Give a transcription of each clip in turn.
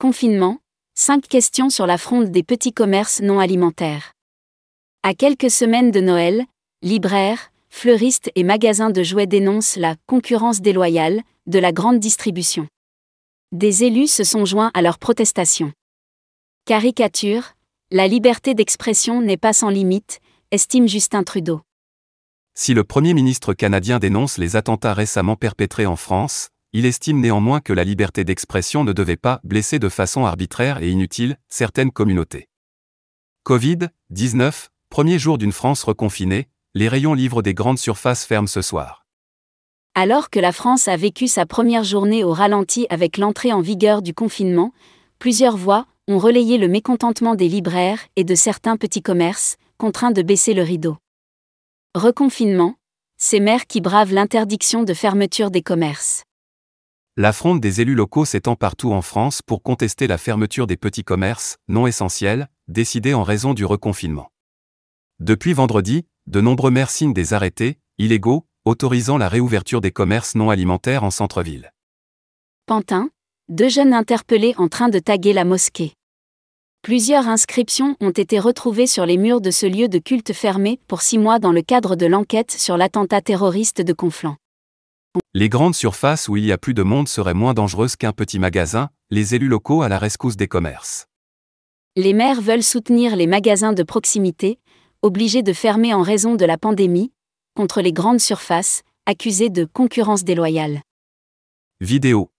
Confinement 5 questions sur la fronde des petits commerces non alimentaires. À quelques semaines de Noël, libraires, fleuristes et magasins de jouets dénoncent la concurrence déloyale de la grande distribution. Des élus se sont joints à leur protestation. Caricature, la liberté d'expression n'est pas sans limite, estime Justin Trudeau. Si le Premier ministre canadien dénonce les attentats récemment perpétrés en France, il estime néanmoins que la liberté d'expression ne devait pas blesser de façon arbitraire et inutile certaines communautés. Covid-19, premier jour d'une France reconfinée, les rayons livres des grandes surfaces ferment ce soir. Alors que la France a vécu sa première journée au ralenti avec l'entrée en vigueur du confinement, plusieurs voix ont relayé le mécontentement des libraires et de certains petits commerces, contraints de baisser le rideau. Reconfinement, ces maires qui bravent l'interdiction de fermeture des commerces. La fronde des élus locaux s'étend partout en France pour contester la fermeture des petits commerces, non essentiels, décidée en raison du reconfinement. Depuis vendredi, de nombreux maires signent des arrêtés, illégaux, autorisant la réouverture des commerces non alimentaires en centre-ville. Pantin, deux jeunes interpellés en train de taguer la mosquée. Plusieurs inscriptions ont été retrouvées sur les murs de ce lieu de culte fermé pour six mois dans le cadre de l'enquête sur l'attentat terroriste de Conflans. Les grandes surfaces où il y a plus de monde seraient moins dangereuses qu'un petit magasin, les élus locaux à la rescousse des commerces. Les maires veulent soutenir les magasins de proximité, obligés de fermer en raison de la pandémie, contre les grandes surfaces, accusées de concurrence déloyale. Vidéo.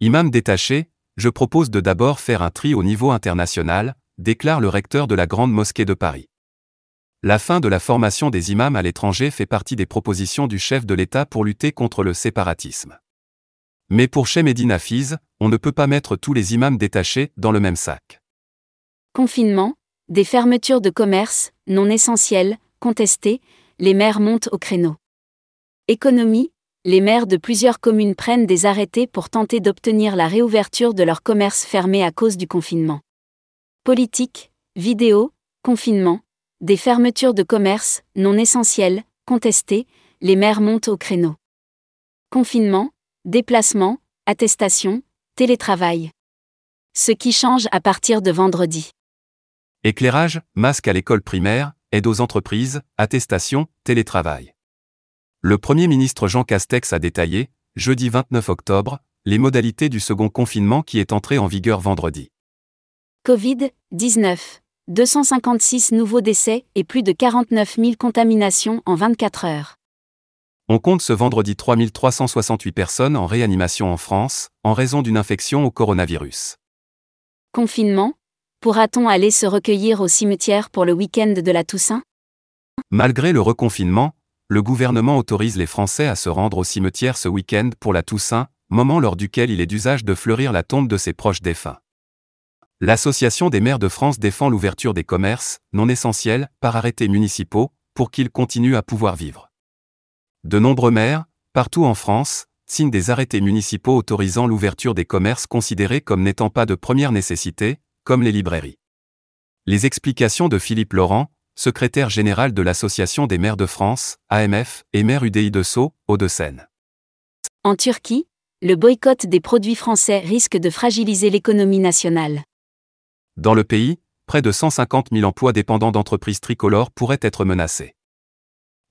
Imam détaché, je propose de d'abord faire un tri au niveau international, déclare le recteur de la Grande Mosquée de Paris. La fin de la formation des imams à l'étranger fait partie des propositions du chef de l'État pour lutter contre le séparatisme. Mais pour Chemedine Hafiz, on ne peut pas mettre tous les imams détachés dans le même sac. Confinement, des fermetures de commerce, non essentielles, contestées, les maires montent au créneau. Économie, les maires de plusieurs communes prennent des arrêtés pour tenter d'obtenir la réouverture de leurs commerces fermés à cause du confinement. Politique, vidéo, confinement, des fermetures de commerce, non essentielles, contestées, les maires montent au créneau. Confinement, déplacement, attestation, télétravail. Ce qui change à partir de vendredi. Éclairage, masque à l'école primaire, aide aux entreprises, attestation, télétravail. Le Premier ministre Jean Castex a détaillé, jeudi 29 octobre, les modalités du second confinement qui est entré en vigueur vendredi. Covid-19. 256 nouveaux décès et plus de 49 000 contaminations en 24 heures. On compte ce vendredi 3368 personnes en réanimation en France, en raison d'une infection au coronavirus. Confinement Pourra-t-on aller se recueillir au cimetière pour le week-end de la Toussaint? Malgré le reconfinement, le gouvernement autorise les Français à se rendre au cimetière ce week-end pour la Toussaint, moment lors duquel il est d'usage de fleurir la tombe de ses proches défunts. L'Association des maires de France défend l'ouverture des commerces, non essentiels, par arrêtés municipaux, pour qu'ils continuent à pouvoir vivre. De nombreux maires, partout en France, signent des arrêtés municipaux autorisant l'ouverture des commerces considérés comme n'étant pas de première nécessité, comme les librairies. Les explications de Philippe Laurent, secrétaire général de l'Association des maires de France, AMF, et maire UDI de Sceaux, Hauts-de-Seine. En Turquie, le boycott des produits français risque de fragiliser l'économie nationale. Dans le pays, près de 150 000 emplois dépendants d'entreprises tricolores pourraient être menacés.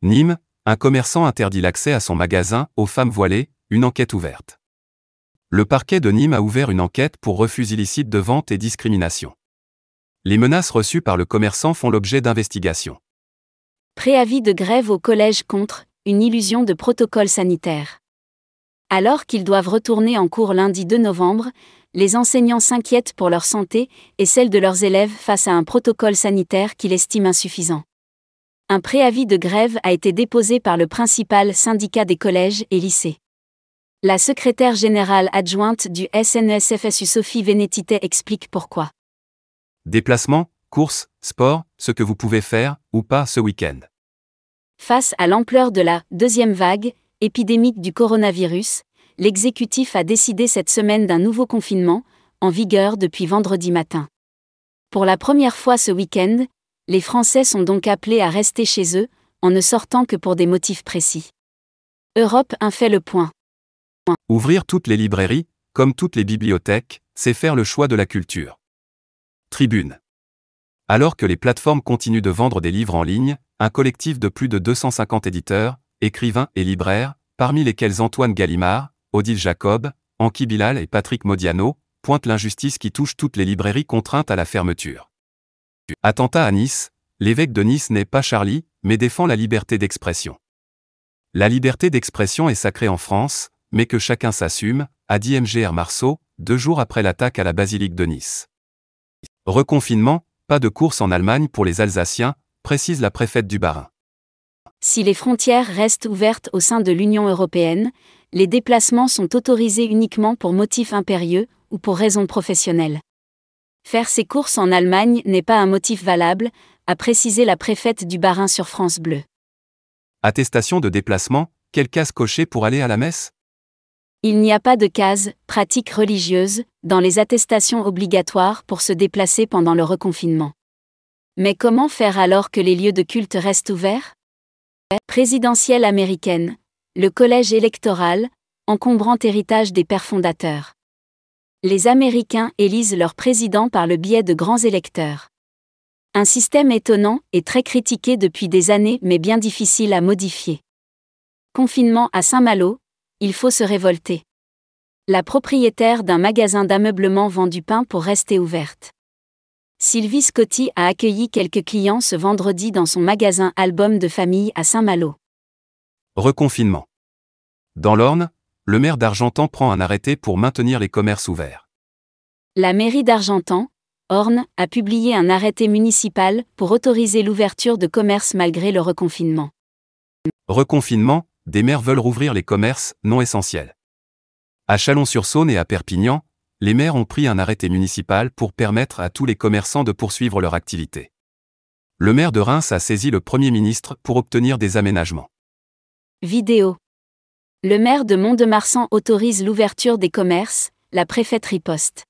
Nîmes, un commerçant interdit l'accès à son magasin aux femmes voilées, une enquête ouverte. Le parquet de Nîmes a ouvert une enquête pour refus illicite de vente et discrimination. Les menaces reçues par le commerçant font l'objet d'investigations. Préavis de grève au collège contre une illusion de protocole sanitaire. Alors qu'ils doivent retourner en cours lundi 2 novembre, les enseignants s'inquiètent pour leur santé et celle de leurs élèves face à un protocole sanitaire qu'ils estiment insuffisant. Un préavis de grève a été déposé par le principal syndicat des collèges et lycées. La secrétaire générale adjointe du SNESFSU Sophie Vénétité explique pourquoi. Déplacement, course, sport, ce que vous pouvez faire, ou pas ce week-end. Face à l'ampleur de la deuxième vague épidémique du coronavirus, l'exécutif a décidé cette semaine d'un nouveau confinement, en vigueur depuis vendredi matin. Pour la première fois ce week-end, les Français sont donc appelés à rester chez eux, en ne sortant que pour des motifs précis. Europe 1 fait le point. Ouvrir toutes les librairies, comme toutes les bibliothèques, c'est faire le choix de la culture. Tribune. Alors que les plateformes continuent de vendre des livres en ligne, un collectif de plus de 250 éditeurs, écrivains et libraires, parmi lesquels Antoine Gallimard, Odile Jacob, Anki Bilal et Patrick Modiano, pointent l'injustice qui touche toutes les librairies contraintes à la fermeture. Attentat à Nice, l'évêque de Nice n'est pas Charlie, mais défend la liberté d'expression. La liberté d'expression est sacrée en France, mais que chacun s'assume, a dit MGR Marceau, deux jours après l'attaque à la basilique de Nice. Reconfinement, pas de course en Allemagne pour les Alsaciens, précise la préfète du Bas-Rhin. Si les frontières restent ouvertes au sein de l'Union européenne, les déplacements sont autorisés uniquement pour motifs impérieux ou pour raisons professionnelles. Faire ses courses en Allemagne n'est pas un motif valable, a précisé la préfète du Bas-Rhin sur France Bleu. Attestation de déplacement, quelle case cocher pour aller à la messe? Il n'y a pas de case, pratique religieuse, dans les attestations obligatoires pour se déplacer pendant le reconfinement. Mais comment faire alors que les lieux de culte restent ouverts? Présidentielle américaine, le collège électoral, encombrant héritage des pères fondateurs. Les Américains élisent leur président par le biais de grands électeurs. Un système étonnant et très critiqué depuis des années mais bien difficile à modifier. Confinement à Saint-Malo, il faut se révolter. La propriétaire d'un magasin d'ameublement vend du pain pour rester ouverte. Sylvie Scotti a accueilli quelques clients ce vendredi dans son magasin Album de famille à Saint-Malo. Reconfinement. Dans l'Orne, le maire d'Argentan prend un arrêté pour maintenir les commerces ouverts. La mairie d'Argentan, Orne, a publié un arrêté municipal pour autoriser l'ouverture de commerces malgré le reconfinement. Reconfinement, des maires veulent rouvrir les commerces non essentiels. À Chalon-sur-Saône et à Perpignan, les maires ont pris un arrêté municipal pour permettre à tous les commerçants de poursuivre leur activité. Le maire de Reims a saisi le Premier ministre pour obtenir des aménagements. Vidéo. Le maire de Mont-de-Marsan autorise l'ouverture des commerces, la préfète riposte.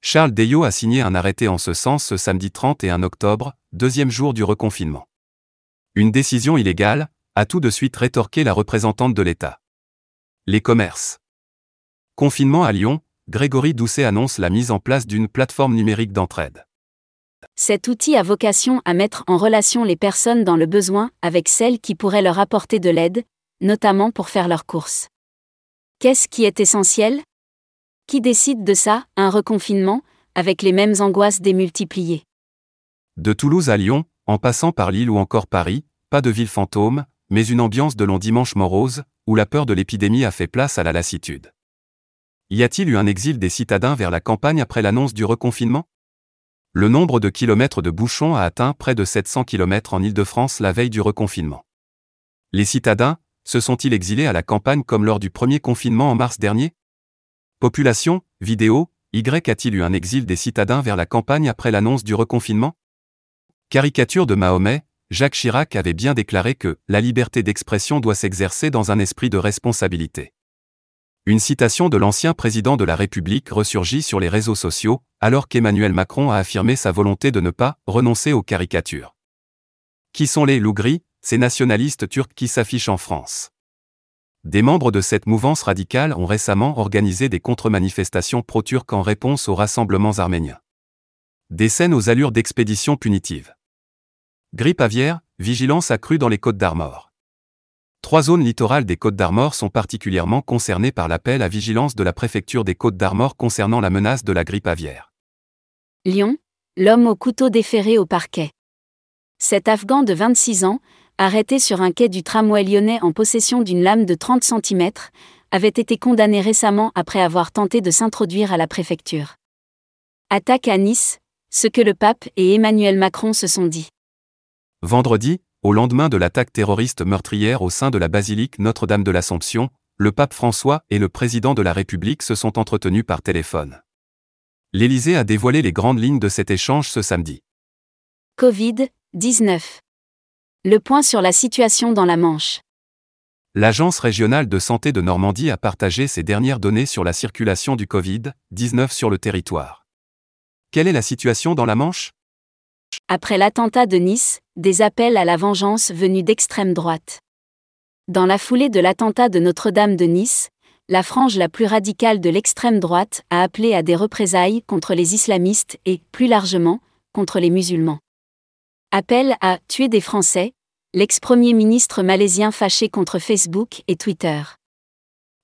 Charles Deyo a signé un arrêté en ce sens ce samedi 31 octobre, deuxième jour du reconfinement. Une décision illégale, a tout de suite rétorqué la représentante de l'État. Les commerces. Confinement à Lyon, Grégory Doucet annonce la mise en place d'une plateforme numérique d'entraide. Cet outil a vocation à mettre en relation les personnes dans le besoin avec celles qui pourraient leur apporter de l'aide, notamment pour faire leurs courses. Qu'est-ce qui est essentiel? Qui décide de ça, un reconfinement, avec les mêmes angoisses démultipliées De Toulouse à Lyon, en passant par Lille ou encore Paris, pas de ville fantôme, mais une ambiance de long dimanche morose, où la peur de l'épidémie a fait place à la lassitude. Y a-t-il eu un exil des citadins vers la campagne après l'annonce du reconfinement? Le nombre de kilomètres de bouchons a atteint près de 700 km en Île-de-France la veille du reconfinement. Les citadins, se sont-ils exilés à la campagne comme lors du premier confinement en mars dernier? Population, vidéo, Y a-t-il eu un exil des citadins vers la campagne après l'annonce du reconfinement? Caricature de Mahomet, Jacques Chirac avait bien déclaré que la liberté d'expression doit s'exercer dans un esprit de responsabilité. Une citation de l'ancien président de la République ressurgit sur les réseaux sociaux, alors qu'Emmanuel Macron a affirmé sa volonté de ne pas renoncer aux caricatures. Qui sont les loups gris, ces nationalistes turcs qui s'affichent en France? Des membres de cette mouvance radicale ont récemment organisé des contre-manifestations pro-turques en réponse aux rassemblements arméniens. Des scènes aux allures d'expédition punitive. Grippe aviaire, vigilance accrue dans les Côtes d'Armor. Trois zones littorales des Côtes d'Armor sont particulièrement concernées par l'appel à vigilance de la préfecture des Côtes d'Armor concernant la menace de la grippe aviaire. Lyon, l'homme au couteau déféré au parquet. Cet Afghan de 26 ans, arrêté sur un quai du tramway lyonnais en possession d'une lame de 30 cm, avait été condamné récemment après avoir tenté de s'introduire à la préfecture. Attaque à Nice, ce que le pape et Emmanuel Macron se sont dit. Vendredi, au lendemain de l'attaque terroriste meurtrière au sein de la basilique Notre-Dame de l'Assomption, le pape François et le président de la République se sont entretenus par téléphone. L'Élysée a dévoilé les grandes lignes de cet échange ce samedi. Covid-19 le point sur la situation dans la Manche. L'Agence régionale de santé de Normandie a partagé ses dernières données sur la circulation du Covid-19 sur le territoire. Quelle est la situation dans la Manche? Après l'attentat de Nice, des appels à la vengeance venus d'extrême droite. Dans la foulée de l'attentat de Notre-Dame de Nice, la frange la plus radicale de l'extrême droite a appelé à des représailles contre les islamistes et, plus largement, contre les musulmans. Appel à tuer des Français, l'ex-premier ministre malaisien fâché contre Facebook et Twitter.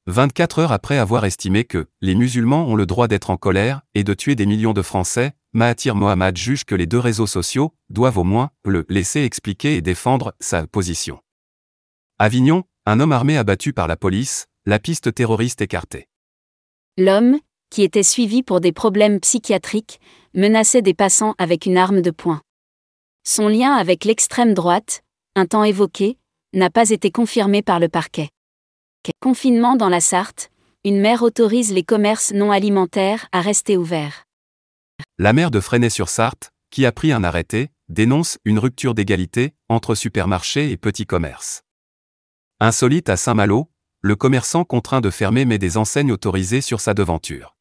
24 heures après avoir estimé que les musulmans ont le droit d'être en colère et de tuer des millions de Français, Mahathir Mohamad juge que les deux réseaux sociaux doivent au moins le laisser expliquer et défendre sa position. Avignon, un homme armé abattu par la police, la piste terroriste écartée. L'homme, qui était suivi pour des problèmes psychiatriques, menaçait des passants avec une arme de poing. Son lien avec l'extrême droite, un temps évoqué, n'a pas été confirmé par le parquet. Confinement dans la Sarthe, une maire autorise les commerces non alimentaires à rester ouverts. La maire de Fresnay-sur-Sarthe, qui a pris un arrêté, dénonce une rupture d'égalité entre supermarchés et petits commerces. Insolite à Saint-Malo, le commerçant contraint de fermer met des enseignes autorisées sur sa devanture.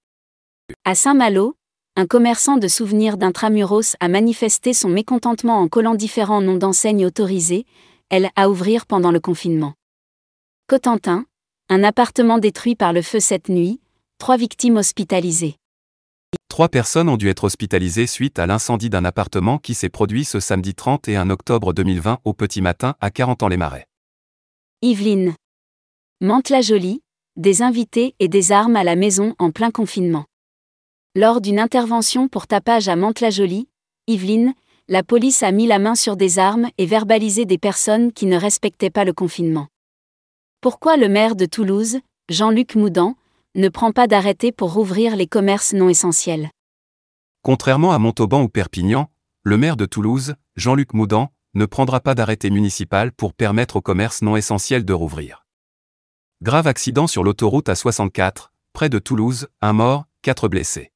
À Saint-Malo, un commerçant de souvenirs d'intramuros a manifesté son mécontentement en collant différents noms d'enseignes autorisées, elle, à ouvrir pendant le confinement. Cotentin, un appartement détruit par le feu cette nuit, trois victimes hospitalisées. Trois personnes ont dû être hospitalisées suite à l'incendie d'un appartement qui s'est produit ce samedi 31 octobre 2020 au petit matin à 40 ans les marais. Yveline. Mantes-la-Jolie, des invités et des armes à la maison en plein confinement. Lors d'une intervention pour tapage à Mantes-la-Jolie, Yveline, la police a mis la main sur des armes et verbalisé des personnes qui ne respectaient pas le confinement. Pourquoi le maire de Toulouse, Jean-Luc Moudan, ne prend pas d'arrêté pour rouvrir les commerces non essentiels? Contrairement à Montauban ou Perpignan, le maire de Toulouse, Jean-Luc Moudan, ne prendra pas d'arrêté municipal pour permettre aux commerces non essentiels de rouvrir. Grave accident sur l'autoroute A64, près de Toulouse, un mort, quatre blessés.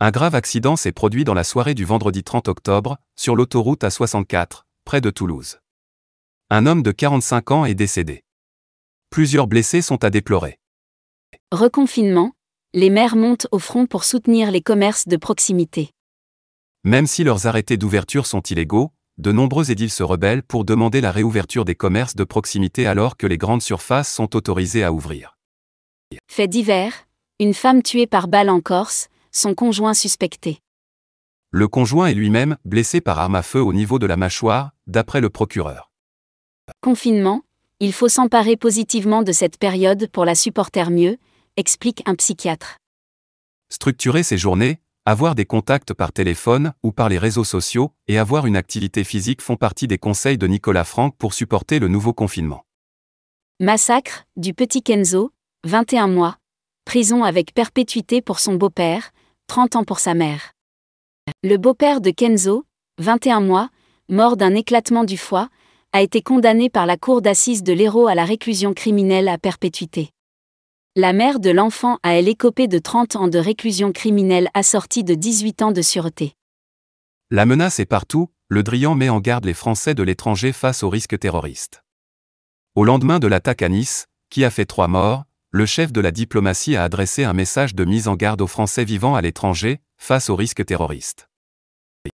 Un grave accident s'est produit dans la soirée du vendredi 30 octobre, sur l'autoroute A64, près de Toulouse. Un homme de 45 ans est décédé. Plusieurs blessés sont à déplorer. Reconfinement, les maires montent au front pour soutenir les commerces de proximité. Même si leurs arrêtés d'ouverture sont illégaux, de nombreux édiles se rebellent pour demander la réouverture des commerces de proximité alors que les grandes surfaces sont autorisées à ouvrir. Fait divers, une femme tuée par balle en Corse, son conjoint suspecté. Le conjoint est lui-même blessé par arme à feu au niveau de la mâchoire, d'après le procureur. Confinement, il faut s'emparer positivement de cette période pour la supporter mieux, explique un psychiatre. Structurer ses journées, avoir des contacts par téléphone ou par les réseaux sociaux et avoir une activité physique font partie des conseils de Nicolas Franck pour supporter le nouveau confinement. Massacre du petit Kenzo, 21 mois, prison avec perpétuité pour son beau-père, 30 ans pour sa mère. Le beau-père de Kenzo, 21 mois, mort d'un éclatement du foie, a été condamné par la cour d'assises de l'Hérault à la réclusion criminelle à perpétuité. La mère de l'enfant a elle écopé de 30 ans de réclusion criminelle assortie de 18 ans de sûreté. La menace est partout, le Drian met en garde les Français de l'étranger face aux risques terroristes. Au lendemain de l'attaque à Nice, qui a fait trois morts, le chef de la diplomatie a adressé un message de mise en garde aux Français vivant à l'étranger, face aux risques terroristes.